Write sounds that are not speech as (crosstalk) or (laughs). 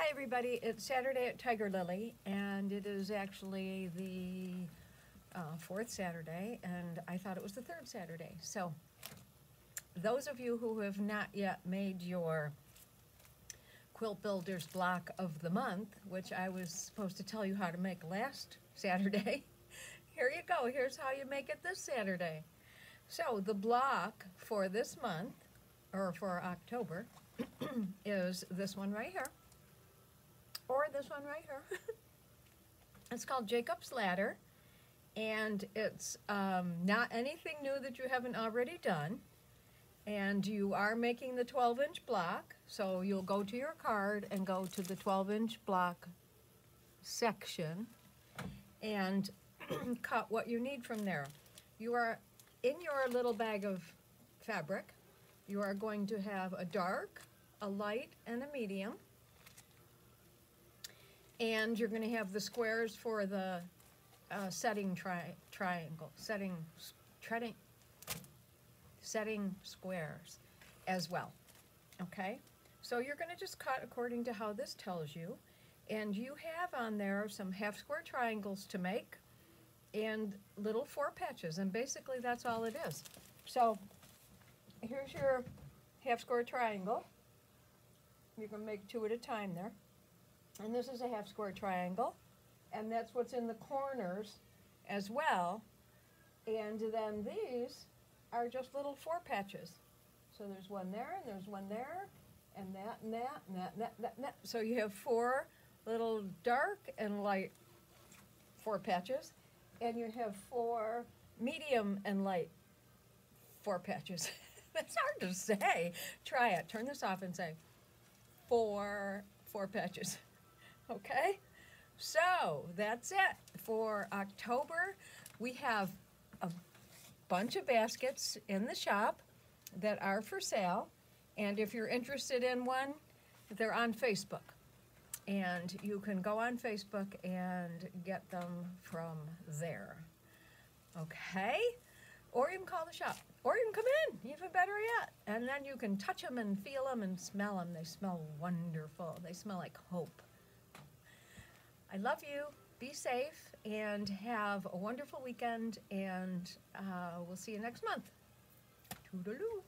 Hi, everybody. It's Saturday at Tiger Lily, and it is actually the uh, fourth Saturday, and I thought it was the third Saturday. So, those of you who have not yet made your Quilt Builders block of the month, which I was supposed to tell you how to make last (laughs) Saturday, (laughs) here you go. Here's how you make it this Saturday. So, the block for this month, or for October, (clears throat) is this one right here or this one right here. (laughs) it's called Jacob's Ladder, and it's um, not anything new that you haven't already done. And you are making the 12 inch block, so you'll go to your card and go to the 12 inch block section and (clears throat) cut what you need from there. You are in your little bag of fabric, you are going to have a dark, a light, and a medium. And you're gonna have the squares for the uh, setting tri- triangle, setting, treading, setting squares as well, okay? So you're gonna just cut according to how this tells you. And you have on there some half square triangles to make and little four patches, and basically that's all it is. So here's your half square triangle. You can make two at a time there. And this is a half square triangle, and that's what's in the corners as well. And then these are just little four patches. So there's one there, and there's one there, and that, and that, and that, and that, and that, and that. So you have four little dark and light four patches, and you have four medium and light four patches. (laughs) That's hard to say. Try it. Turn this off and say four four patches. So that's it for October. We have a bunch of baskets in the shop that are for sale. And if you're interested in one, they're on Facebook. And you can go on Facebook and get them from there. Okay? Or you can call the shop. Or you can come in, even better yet. And then you can touch them and feel them and smell them. They smell wonderful. They smell like hope. I love you. Be safe and have a wonderful weekend. And uh, we'll see you next month. Toodaloo.